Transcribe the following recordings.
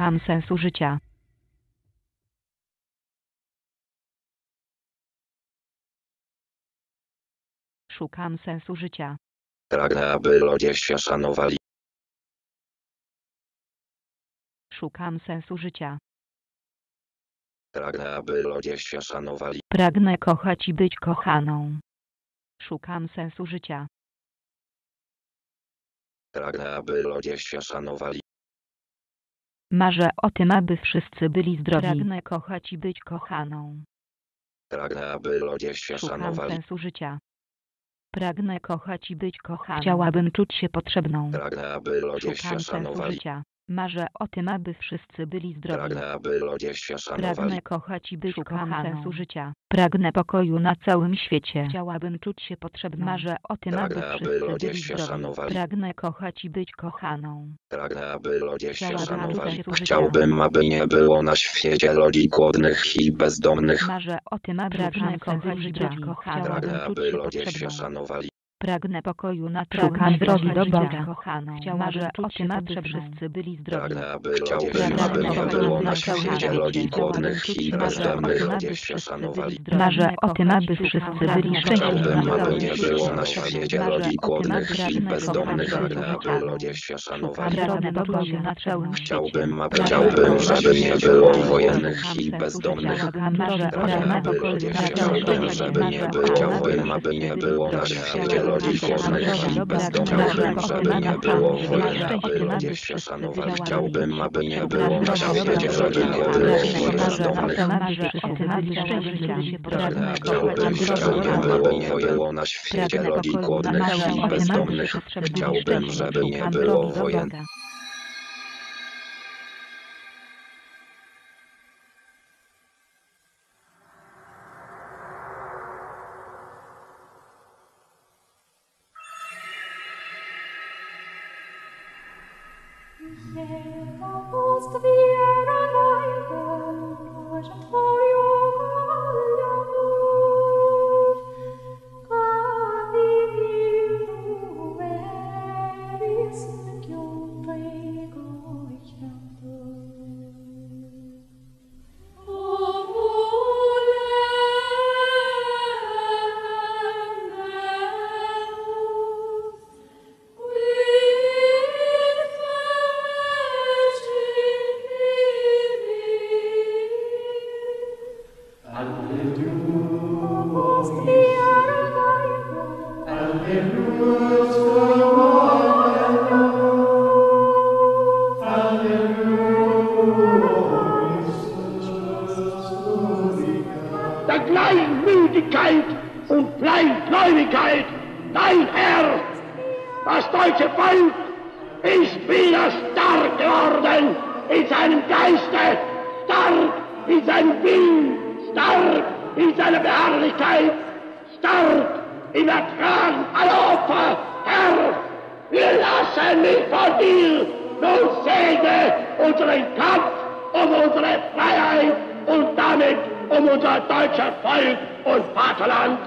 Szukam sensu życia. Szukam sensu życia. Pragnę, aby ludzie się szanowali. Szukam sensu życia. Pragnę, aby ludzie się szanowali. Pragnę kochać i być kochaną. Szukam sensu życia. Pragnę, aby ludzie się szanowali. Marzę o tym, aby wszyscy byli zdrowi. Pragnę kochać i być kochaną. Pragnę, aby ludzie się Szukam szanowali. sensu życia. Pragnę kochać i być kochaną. Chciałabym czuć się potrzebną. Pragnę, aby ludzie się Szukam sensu szanowali. życia. Marzę o tym, aby wszyscy byli zdrowi. Pragnę, aby ludzie się szanowali. Pragnę kochać i być kochaną. sensu życia. Pragnę pokoju na całym świecie. Chciałabym czuć się potrzebną. Marzę o tym, Pragnę, aby aby wszyscy ludzie byli się zdrowi. szanowali. Pragnę kochać i być kochaną. Pragnę, aby ludzie się Chciałabym szanowali. Chciałbym, aby nie było na świecie ludzi głodnych i bezdomnych. Marzę o tym, aby pragnę kochać i być kochaną. Pragnę, aby ludzie się szanowali. Pragnę pokoju na Szukam drogi do Boga. Czuć o się tym, aby wszyscy byli zdrowi. Pragnę, aby chciałbym, aby nie było na świecie ludzi głodnych i bezdomnych. Ludzie się szanowali. Marzę o tym, aby wszyscy byli szczęśliwi. Chciałbym, aby nie było na świecie ludzi głodnych i pragnę bezdomnych. aby ludzie się szanowali. pragnę pokoju na całym świecie. Chciałbym, aby, chciałbym, żeby nie było wojennych i bezdomnych. życia. Marzę o Pragnę, tym, aby ludzie na się całym chciałbym, żeby nie było, aby nie było na byli świecie zdrowi. ludzi głodnych i bezdomnych. Chciałbym, żeby nie było wojen, aby ludzie się szanowali. Chciałbym, aby nie było na świecie ludzi głodnych i bezdomnych. Chciałbym, żeby nie było, nie było na świecie ludzi głodnych i bezdomnych. Chciałbym, żeby nie było wojen. Der Gleichmütigkeit und Gleichgläubigkeit, dein Herr, das deutsche Volk ist wieder stark geworden in seinem Geiste, stark in seinem Willen, stark in seiner Beharrlichkeit, stark im Ertragen aller Opfer. Herr, wir lassen nicht von dir, nun segne unseren Kampf um unsere Freiheit und damit um unser deutsches Volk und Vaterland.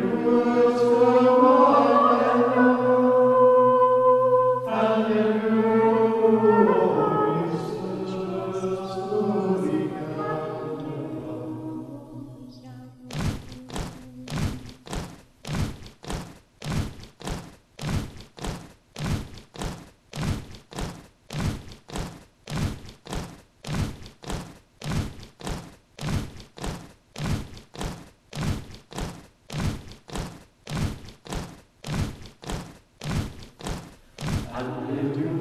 Senhor. I will do